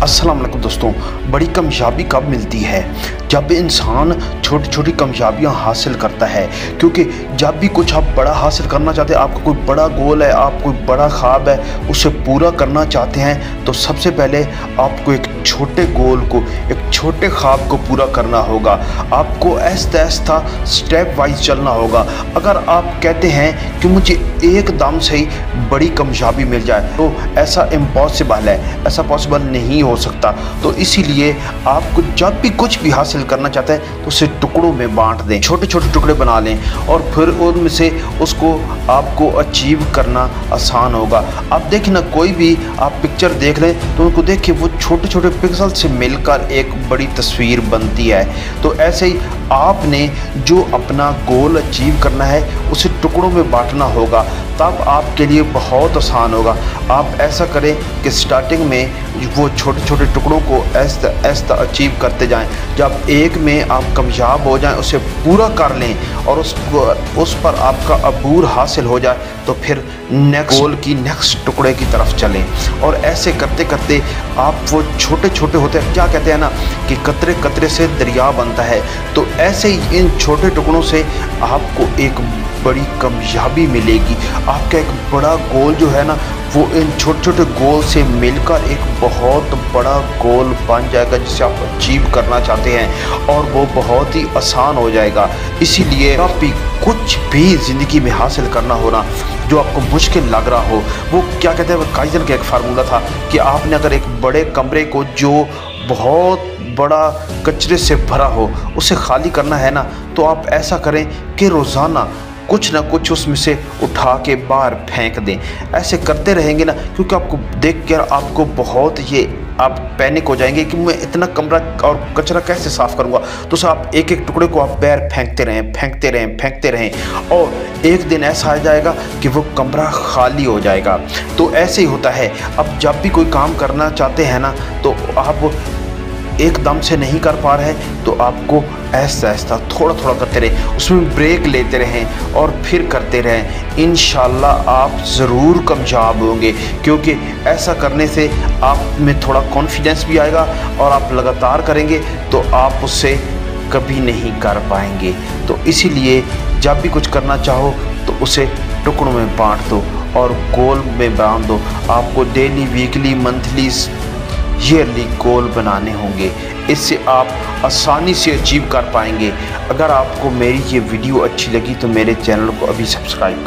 वालेकुम दोस्तों, बड़ी कामयाबी कब मिलती है? जब इंसान छोटी छोटी कामयाबियाँ हासिल करता है, क्योंकि जब भी कुछ आप बड़ा हासिल करना चाहते हैं, आपका कोई बड़ा गोल है, आप कोई बड़ा ख्वाब है, उसे पूरा करना चाहते हैं तो सबसे पहले आपको एक छोटे गोल को, एक छोटे ख्वाब को पूरा करना होगा। आपको ऐसा ऐसा स्टेप वाइज चलना होगा। अगर आप कहते हैं कि मुझे एकदम से ही बड़ी कामयाबी मिल जाए तो ऐसा इम्पॉसिबल है, ऐसा पॉसिबल नहीं हो सकता। तो इसीलिए आपको जब भी कुछ भी हासिल करना चाहते हैं तो उसे टुकड़ों में बांट दें। छोटे छोटे टुकड़े बना लें और फिर उनमें से उसको आपको अचीव करना आसान होगा। आप देखिए ना, कोई भी आप पिक्चर देख लें तो उनको देखिए, वो छोटे छोटे पिक्सल से मिलकर एक बड़ी तस्वीर बनती है। तो ऐसे ही आपने जो अपना गोल अचीव करना है, उसे टुकड़ों में बांटना होगा। तब आपके लिए बहुत आसान होगा। आप ऐसा करें कि स्टार्टिंग में वो छोटे छोटे टुकड़ों को ऐसा ऐसा अचीव करते जाएँ। जब एक में आप कामयाब हो जाएँ, उसे पूरा कर लें और उस उस पर आपका अबूर हासिल हो जाए। तो फिर नेक्स्ट गोल की नेक्स्ट टुकड़े की तरफ़ चलें। और ऐसे करते करते आप वो छोटे छोटे होते हैं। क्या कहते हैं ना कि कतरे कतरे से दरिया बनता है। तो ऐसे ही इन छोटे टुकड़ों से आपको एक बड़ी कामयाबी मिलेगी। आपका एक बड़ा गोल जो है ना वो इन छोटे छोटे गोल से मिलकर एक बहुत बड़ा गोल बन जाएगा, जिसे आप अचीव करना चाहते हैं और वो बहुत ही आसान हो जाएगा। इसीलिए आप भी कुछ भी ज़िंदगी में हासिल करना होना जो आपको मुश्किल लग रहा हो, वो क्या कहते हैं, काइजन का एक फार्मूला था कि आपने अगर एक बड़े कमरे को जो बहुत बड़ा कचरे से भरा हो, उसे खाली करना है ना तो आप ऐसा करें कि रोज़ाना कुछ ना कुछ उसमें से उठा के बाहर फेंक दें। ऐसे करते रहेंगे ना, क्योंकि आपको देख कर आपको बहुत ये, आप पैनिक हो जाएँगे कि मैं इतना कमरा और कचरा कैसे साफ़ करूँगा? तो सर, आप एक एक टुकड़े को आप पैर फेंकते रहें फेंकते रहें फेंकते रहें और एक दिन ऐसा आ जाएगा कि वो कमरा खाली हो जाएगा। तो ऐसे ही होता है। अब जब भी कोई काम करना चाहते हैं ना तो आप एकदम से नहीं कर पा रहे तो आपको ऐसा ऐसा थोड़ा थोड़ा करते रहे, उसमें ब्रेक लेते रहें और फिर करते रहें। इन आप ज़रूर कामयाब होंगे, क्योंकि ऐसा करने से आप में थोड़ा कॉन्फिडेंस भी आएगा और आप लगातार करेंगे तो आप उससे कभी नहीं कर पाएँगे। तो इसीलिए जब भी कुछ करना चाहो तो उसे टुकड़ों में बांट दो और गोल में बाँध दो। आपको daily weekly monthly yearly goal बनाने होंगे। इससे आप आसानी से अचीव कर पाएँगे। अगर आपको मेरी ये वीडियो अच्छी लगी तो मेरे चैनल को अभी सब्सक्राइब